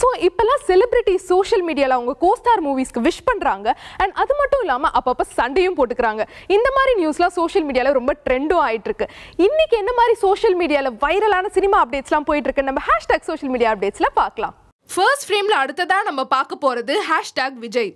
So இப்போல்லாம் celebrity social மீடியாவில் அவங்க கோஸ்டார் மூவிஸ்க்கு விஷ் பண்ணுறாங்க அண்ட் அது மட்டும் இல்லாமல் அப்பப்போ சண்டையும் போட்டுக்கிறாங்க. இந்த மாதிரி நியூஸ்லாம் சோஷியல் மீடியாவில் ரொம்ப ட்ரெண்டும் ஆகிட்டுருக்கு இன்றைக்கி என்ன மாதிரி சோஷியல் மீடியாவில் வைரலான சினிமா அப்டேட்ஸ்லாம் போயிட்டு இருக்கு நம்ம ஹேஷ்டாக் சோஷியல் மீடியா அப்டேட்ஸில் பார்க்கலாம். ஃபர்ஸ்ட் ஃப்ரேமில் அடுத்ததாக நம்ம பார்க்க போகிறது ஹேஷ்டாக் விஜய்.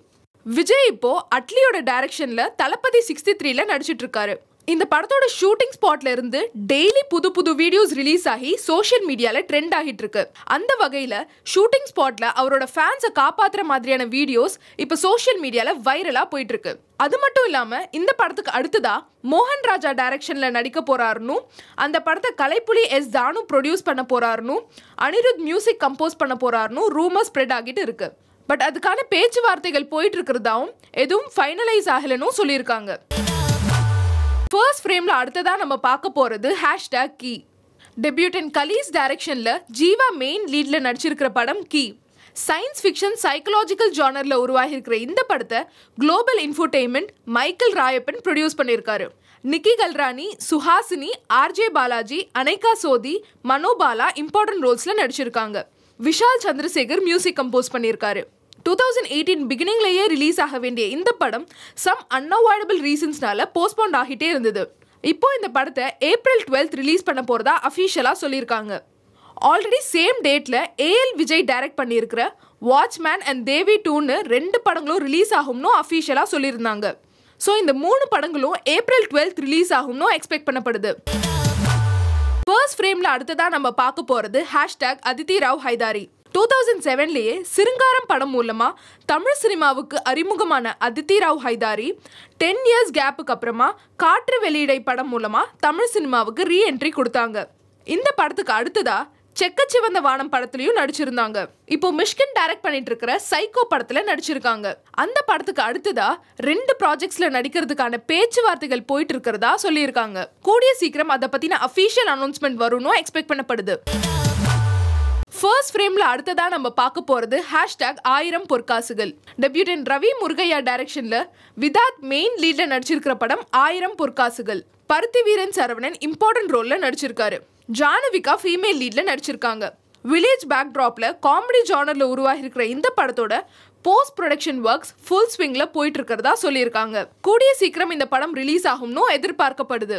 விஜய் இப்போ அட்லியோட டைரக்ஷனில் தளபதி சிக்ஸ்டி த்ரீல நடிச்சிட்டு இருக்காரு இந்த படத்தோட ஷூட்டிங் ஸ்பாட்ல இருந்து டெய்லி புது புது வீடியோஸ் ரிலீஸ் ஆகி சோஷியல் மீடியால ட்ரெண்ட் ஆகிட்டு இருக்கு அந்த வகையில ஷூட்டிங் ஸ்பாட்ல அவரோட ஃபேன்ஸை காப்பாத்துற மாதிரியான வீடியோஸ் இப்போ சோஷியல் மீடியால வைரலா போயிட்டு இருக்கு அது மட்டும் இல்லாம இந்த படத்துக்கு அடுத்ததா மோகன் ராஜா டைரக்ஷன்ல நடிக்க போறாருன்னு அந்த படத்தை கலைப்புலி எஸ் தானு ப்ரொடியூஸ் பண்ண போறாருன்னு அனிருத் மியூசிக் கம்போஸ் பண்ண போறாருன்னு ரூமர் ஸ்ப்ரெட் ஆகிட்டு இருக்கு. பட் அதுக்கான பேச்சுவார்த்தைகள் போயிட்டு இருக்கிறதாவும் எதுவும் ஃபைனலைஸ் ஆகலன்னு சொல்லியிருக்காங்க. ஃபர்ஸ்ட் ஃப்ரேம்ல அடுத்ததா நம்ம பார்க்க போறது ஹேஷ்டாக் கீ டெபியூட்டன் கலீஸ் டைரக்ஷன்ல ஜீவா மெயின் லீட்ல நடிச்சிருக்கிற படம் கீ சயின்ஸ் ஃபிக்ஷன் சைக்கலாஜிக்கல் ஜானரில் உருவாகியிருக்கிற இந்த படத்தை global infotainment Michael Rayappan produce பண்ணியிருக்காரு. நிக்கி கல்ராணி சுஹாசினி ஆர்ஜே பாலாஜி அனைகா சோதி மனோபாலா இம்பார்ட்டன்ட் ரோல்ஸில் நடிச்சிருக்காங்க. விஷால் சந்திரசேகர் மியூசிக் கம்போஸ் பண்ணியிருக்காரு. டூ தௌசண்ட் எயிட்டீன் பிகினிங்லேயே ரிலீஸ் ஆக வேண்டிய இந்த படம் சம் அன்அவாய்டபிள் ரீசன்ஸ்னால போஸ்ட்போன் ஆகிட்டே இருந்தது. இப்போ இந்த படத்தை ஏப்ரல் டுவெல்த் ரிலீஸ் பண்ண போகிறதா அஃபீஷியலாக சொல்லியிருக்காங்க. ஆல்ரெடி சேம் டேட்டில் ஏஎல் விஜய் டைரக்ட் பண்ணியிருக்கிற வாட்ச்மேன் அண்ட் தேவி டூன்னு ரெண்டு படங்களும் ரிலீஸ் ஆகும்னு அஃபீஷியலாக சொல்லியிருந்தாங்க. ஸோ இந்த மூணு படங்களும் ஏப்ரல் டுவெல்த் ரிலீஸ் ஆகும்னு எக்ஸ்பெக்ட் பண்ணப்படுது. ஃபர்ஸ்ட் ஃப்ரேமில் அடுத்ததாக நம்ம பார்க்க போகிறது hashtag Aditi Rao Hydari two thousand செவன்லேயே Sringaram படம் மூலமாக தமிழ் சினிமாவுக்கு அறிமுகமான அதித்தி ராவ் ஹைதாரி டென் இயர்ஸ் கேப்புக்கு அப்புறமா காற்று வெளியிடை படம் மூலமாக தமிழ் சினிமாவுக்கு ரீஎன்ட்ரி கொடுத்தாங்க. இந்த படத்துக்கு அடுத்ததாக செக்கச்சிவந்த வானம் படத்துலயும் நடிச்சிருந்தாங்க. இப்போ மிஷ்கின் டைரக்ட் பண்ணிட்டு இருக்கிற சைக்கோ படத்துல நடிச்சிருக்காங்க. அந்த படத்துக்கு அடுத்ததா ரெண்டு ப்ராஜெக்ட்ஸ்ல நடிக்கிறதுக்கான பேச்சுவார்த்தைகள் போயிட்டு இருக்கிறதா சொல்லியிருக்காங்க. கூடிய சீக்கிரம் அதை பத்தின அஃபீஷியல் அனௌன்ஸ்மெண்ட் வரும்னு எக்ஸ்பெக்ட் பண்ணப்படுது. ஃபர்ஸ்ட் ஃப்ரேம்ல அடுத்ததா நம்ம பார்க்க போறது ஹேஷ்டாக் ஆயிரம் பொற்காசுகள். டெபியூட்டன் ரவி முருகையா டைரக்ஷன்ல விதாத் மெயின் லீட்ல நடிச்சிருக்கிற படம் ஆயிரம் பொற்காசுகள். பருத்தி வீரன் சரவணன் இம்பார்ட்டன்ட் ரோல்ல நடிச்சிருக்காரு. ஜானவிகா ஃபீமேல் லீட்ல நடிச்சிருக்காங்க. வில்லேஜ் பேக்ட்ராப்ல காமெடி ஜானர்ல உருவாகிருக்கிற இந்த படத்தோட போஸ்ட் ப்ரொடக்ஷன் ஒர்க்ஸ் ஃபுல் ஸ்விங்ல போயிட்டு இருக்கிறதா சொல்லியிருக்காங்க. கூடிய சீக்கிரம் இந்த படம் ரிலீஸ் ஆகும்னு எதிர்பார்க்கப்படுது.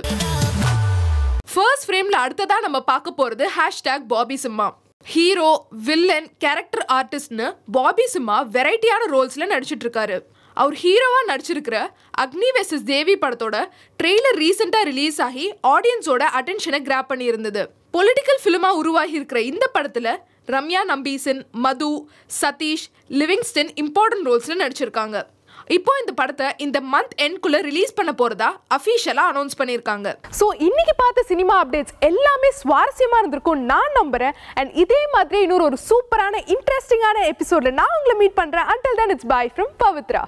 ஃபர்ஸ்ட் ஃப்ரேம்ல அடுத்ததா நம்ம பார்க்க போறது hashtag Bobby Simha. Hero villain character ஆர்டிஸ்ட்னு Bobby Simha வெரைட்டியான ரோல்ஸில் நடிச்சிட்டு இருக்காரு அவர் ஹீரோவாக நடிச்சிருக்கிற அக்னி வெசஸ் தேவி படத்தோட ட்ரெய்லர் ரீசெண்டாக ரிலீஸ் ஆகி ஆடியன்ஸோட அட்டென்ஷனை கிராப் பண்ணியிருந்தது. பொலிட்டிக்கல் ஃபிலிமாக உருவாகி இருக்கிற இந்த படத்தில் ரம்யா நம்பீசன் மது சதீஷ் லிவிங்ஸ்டன் இம்பார்ட்டன்ட் ரோல்ஸில் நடிச்சிருக்காங்க. இப்போ இந்த படத்தை இந்த மந்த் எண்ட்குள்ள ரிலீஸ் பண்ண போறதா அஃபீஷியலா அனௌன்ஸ் பண்ணியிருக்காங்க. ஸோ இன்னைக்கு பார்த்த சினிமா அப்டேட்ஸ் எல்லாமே சுவாரஸ்யமா இருந்திருக்கும் நான் நம்புறேன். அண்ட் இதே மாதிரி இன்னொரு ஒரு சூப்பரான இன்ட்ரெஸ்டிங்கான எபிசோட்ல நான் உங்களை மீட் பண்றேன். Until then it's bye from Pavithra